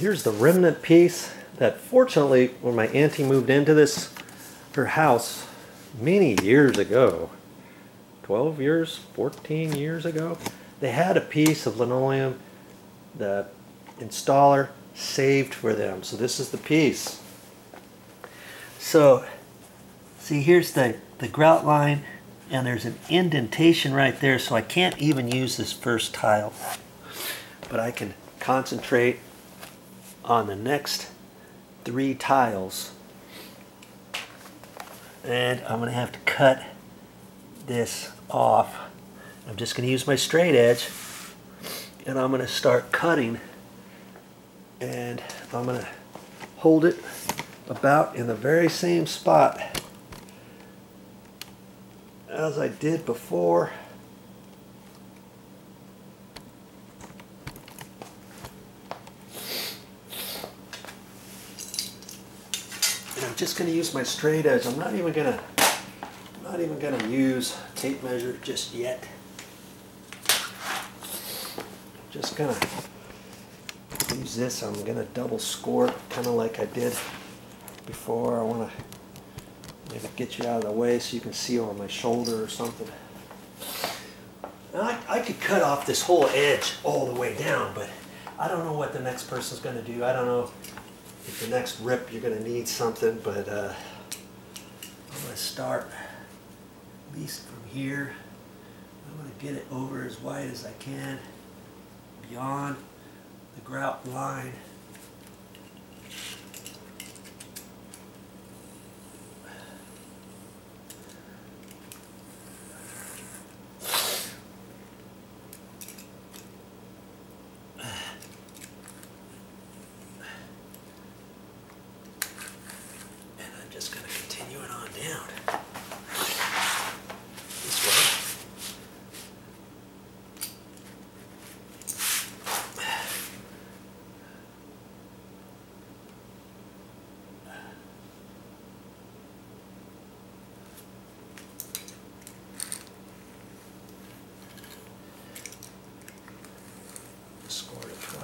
here's the remnant piece that fortunately when my auntie moved into this her house many years ago 12 years 14 years ago they had a piece of linoleum the installer saved for them. So this is the piece. So see here's the the grout line and there's an indentation right there so I can't even use this first tile. But I can concentrate on the next three tiles and I'm gonna have to cut this off I'm just gonna use my straight edge and I'm gonna start cutting and I'm gonna hold it about in the very same spot as I did before. Just going to use my straight edge. I'm not even going to not even going to use tape measure just yet. Just going to use this. I'm going to double score kind of like I did before. I want to Maybe get you out of the way so you can see on my shoulder or something. I, I could cut off this whole edge all the way down, but I don't know what the next person's going to do. I don't know the next rip you're going to need something, but uh, I'm going to start at least from here. I'm going to get it over as wide as I can beyond the grout line.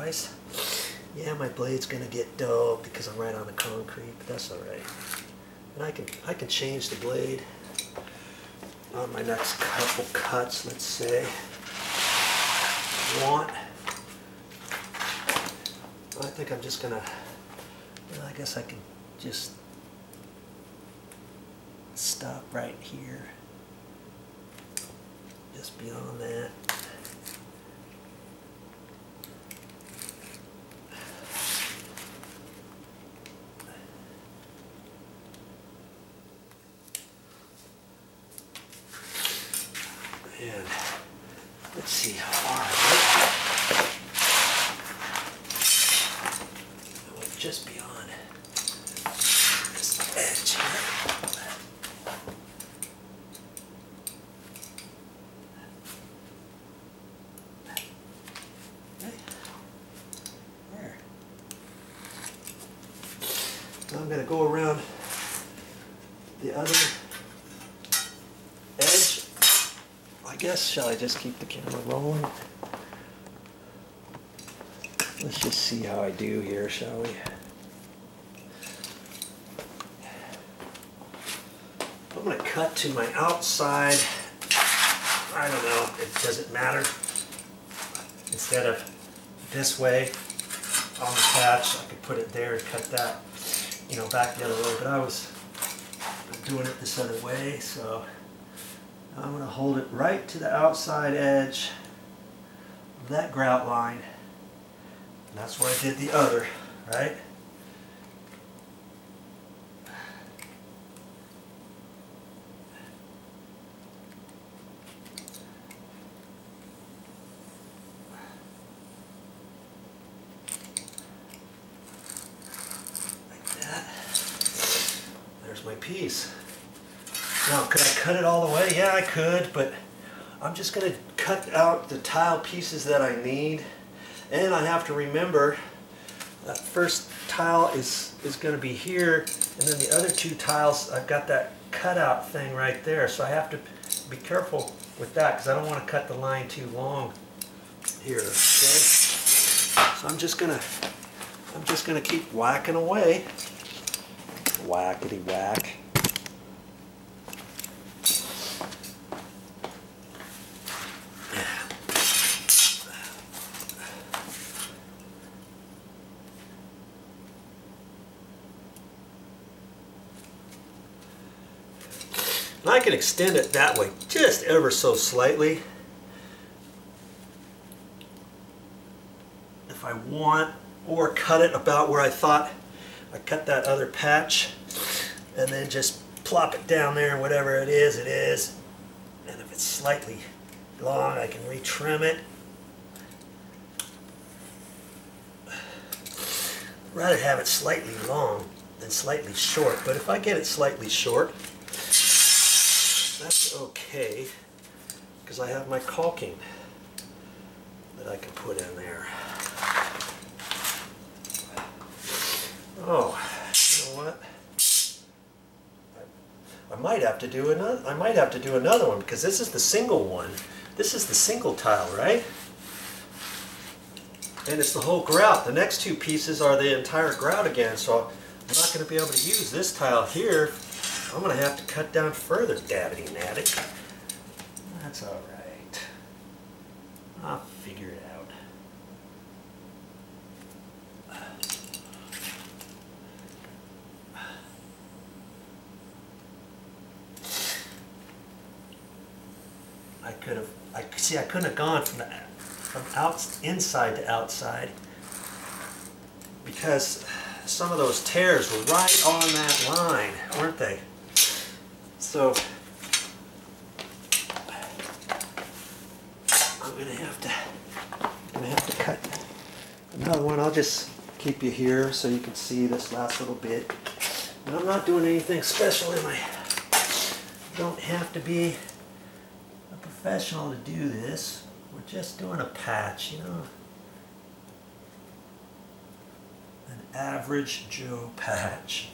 Twice. Yeah, my blade's gonna get dull because I'm right on the concrete, but that's all right. And I can I can change the blade on my next couple cuts, let's say. Want. I think I'm just gonna. Well, I guess I can just stop right here. Just beyond that. And let's see how far I went. just beyond this edge. Now I'm going to go around the other edge. I guess, shall I just keep the camera rolling? Let's just see how I do here, shall we? Going to cut to my outside. I don't know, it doesn't matter. Instead of this way on the patch, I could put it there and cut that, you know, back the other way. But I was doing it this other way, so I'm going to hold it right to the outside edge of that grout line. And that's where I did the other, right? Like that. There's my piece. Now, could I cut it all the way? Yeah, I could, but I'm just going to cut out the tile pieces that I need. And I have to remember that first tile is, is going to be here, and then the other two tiles, I've got that cutout thing right there. So I have to be careful with that because I don't want to cut the line too long here, okay? So I'm just going to, I'm just gonna keep whacking away. Whackety whack. And I can extend it that way just ever so slightly. If I want, or cut it about where I thought I cut that other patch and then just plop it down there and whatever it is, it is. And if it's slightly long, I can retrim it. rather have it slightly long than slightly short, but if I get it slightly short, that's okay, because I have my caulking that I can put in there. Oh, you know what? I, might have to do another. I might have to do another one because this is the single one. This is the single tile, right? And it's the whole grout. The next two pieces are the entire grout again, so I'm not going to be able to use this tile here. I'm going to have to cut down further, dabbity nabbit. That's all right. I'll figure it out. I could have, I see, I couldn't have gone from the, from out, inside to outside because some of those tears were right on that line, weren't they? So I'm gonna have to, I'm gonna have to cut another one. I'll just keep you here so you can see this last little bit. I'm not doing anything special, am I? Don't have to be a professional to do this. We're just doing a patch, you know. An average Joe patch.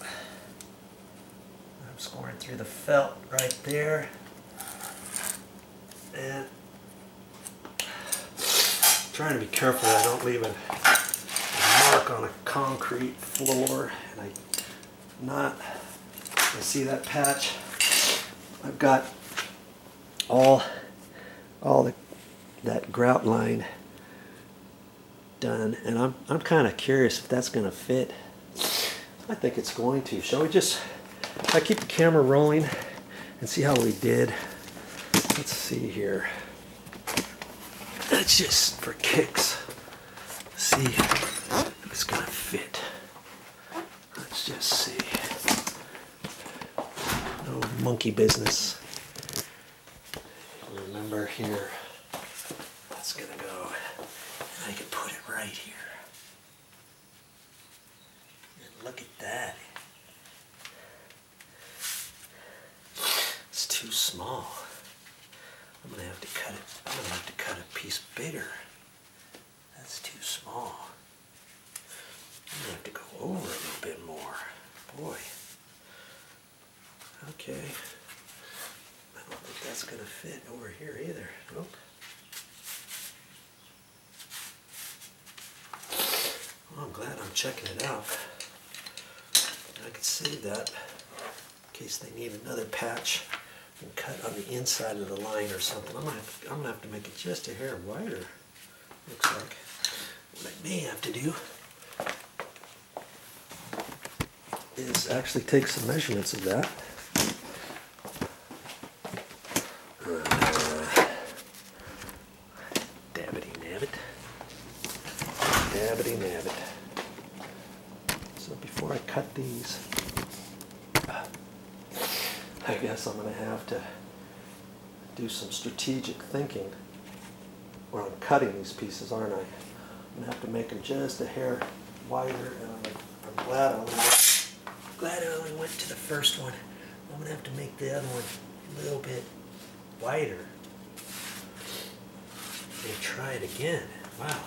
I'm scoring through the felt right there. And trying to be careful I don't leave a, a mark on a concrete floor. And I not, I see that patch. I've got all, all the, that grout line done. And I'm, I'm kind of curious if that's going to fit. I think it's going to. Shall we just, I keep the camera rolling and see how we did. Let's see here. That's just for kicks. See if it's gonna fit. Let's just see. No monkey business. Remember here, that's gonna go. I can put it right here. And look at that. It's too small. I'm gonna have to cut it. I'm gonna have to cut a piece bigger. That's too small. I'm gonna have to go over a little bit more. Boy. Okay. I don't think that's gonna fit over here either. Nope. Well, I'm glad I'm checking it out. I could save that in case they need another patch and cut on the inside of the line or something. I'm gonna have to, I'm gonna have to make it just a hair wider. Looks like what I may have to do is actually take some measurements of that. Uh, dabbity nabbit. Dabbity nabbit. So before I cut these, I guess I'm going to have to do some strategic thinking when I'm cutting these pieces, aren't I? I'm going to have to make them just a hair wider, and I'm, I'm glad I only went, glad I only went to the first one. I'm going to have to make the other one a little bit wider. And try it again. Wow.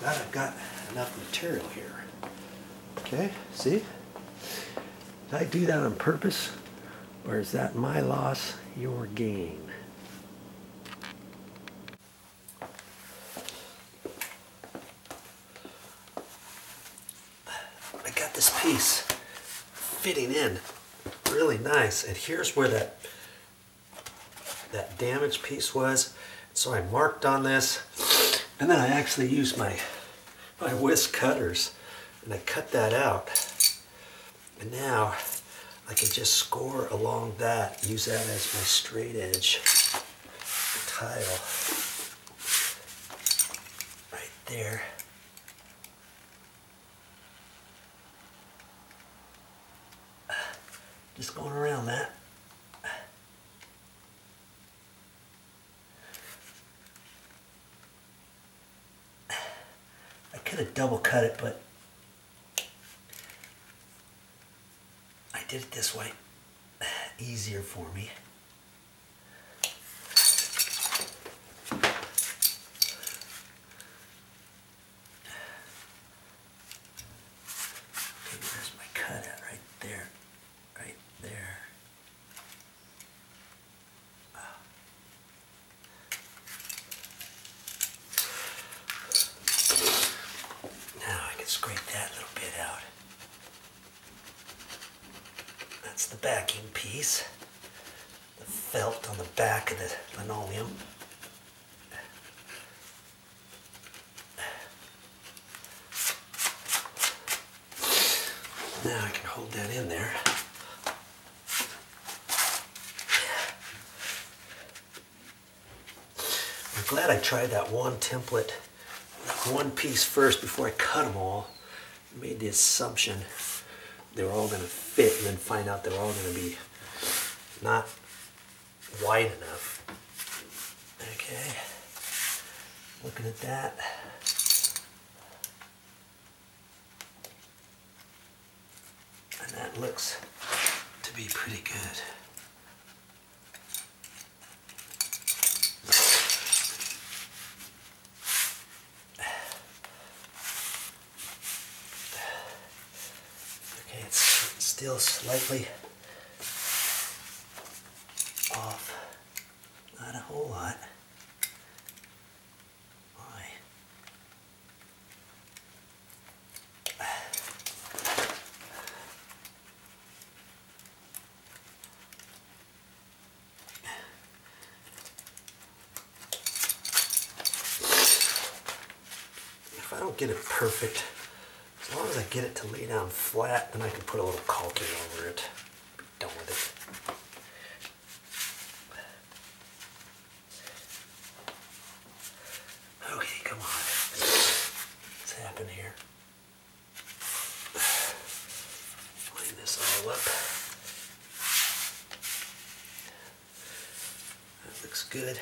Glad I've got enough material here. Okay, see? Did I do that on purpose? Or is that my loss, your gain? I got this piece fitting in really nice. And here's where that that damaged piece was. So I marked on this and then I actually used my my whisk cutters and I cut that out. And now I can just score along that, use that as my straight edge tile right there. Just going around that. I could have double cut it, but did it this way. Easier for me. Okay, where's my cut at? Right there. Right there. Ah. Now I can scrape that little bit out. That's the backing piece. The felt on the back of the linoleum. Now I can hold that in there. I'm glad I tried that one template, one piece first before I cut them all. Made the assumption they were all going to fit and then find out they're all going to be not wide enough. Okay, looking at that. And that looks to be pretty good. Okay, it's still slightly off. Not a whole lot. Why? If I don't get it perfect, as long as I get it to lay down flat, then I can put a little caulking over it. Be done with it. Okay, come on. What's happened here? Line this all up. That looks good.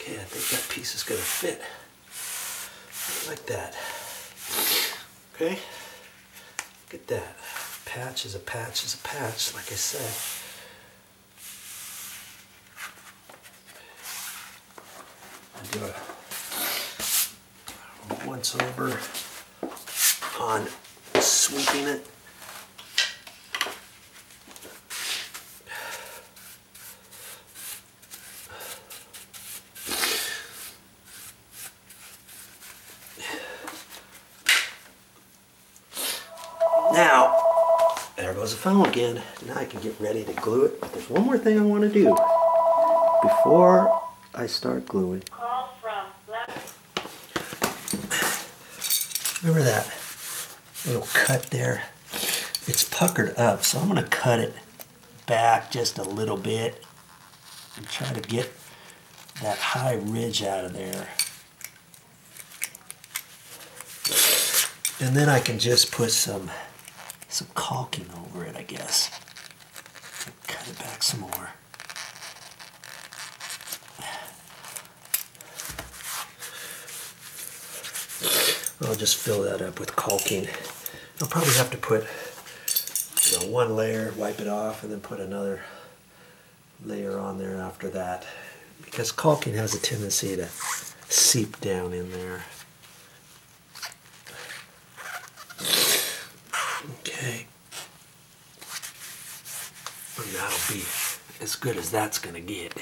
Okay, I think that piece is gonna fit. Like that. Okay? Look at that. Patch is a patch is a patch, like I said. I do a once over on sweeping it. There goes the funnel again. Now I can get ready to glue it. But there's one more thing I want to do before I start gluing. Call from left. Remember that little cut there? It's puckered up, so I'm going to cut it back just a little bit and try to get that high ridge out of there. And then I can just put some some caulking over it, I guess. Cut it back some more. I'll just fill that up with caulking. I'll probably have to put you know, one layer, wipe it off, and then put another layer on there after that. Because caulking has a tendency to seep down in there. Okay. And that'll be as good as that's gonna get.